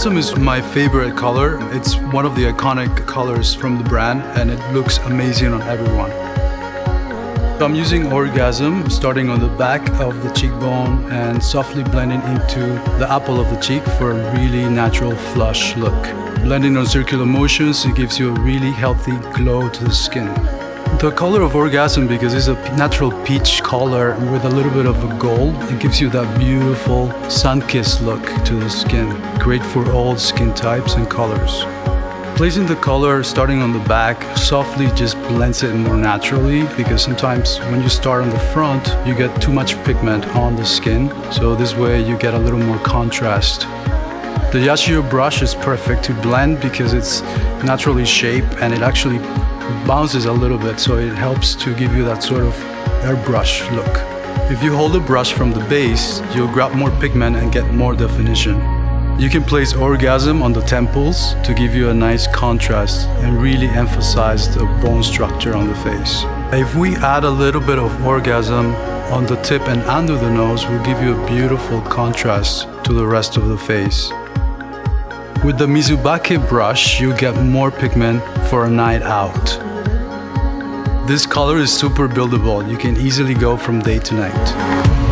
Orgasm is my favorite color. It's one of the iconic colors from the brand and it looks amazing on everyone. So I'm using Orgasm starting on the back of the cheekbone and softly blending into the apple of the cheek for a really natural flush look. Blending on circular motions, it gives you a really healthy glow to the skin. The color of Orgasm, because it's a natural peach color with a little bit of a gold, it gives you that beautiful sun-kissed look to the skin. Great for all skin types and colors. Placing the color starting on the back softly just blends it more naturally because sometimes when you start on the front you get too much pigment on the skin so this way you get a little more contrast. The Yachiyo brush is perfect to blend because it's naturally shaped and it actually bounces a little bit so it helps to give you that sort of airbrush look. If you hold the brush from the base you'll grab more pigment and get more definition. You can place orgasm on the temples to give you a nice contrast and really emphasize the bone structure on the face. If we add a little bit of orgasm on the tip and under the nose, we'll give you a beautiful contrast to the rest of the face. With the Mizubake brush, you get more pigment for a night out. This color is super buildable. You can easily go from day to night.